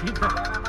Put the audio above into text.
聞い？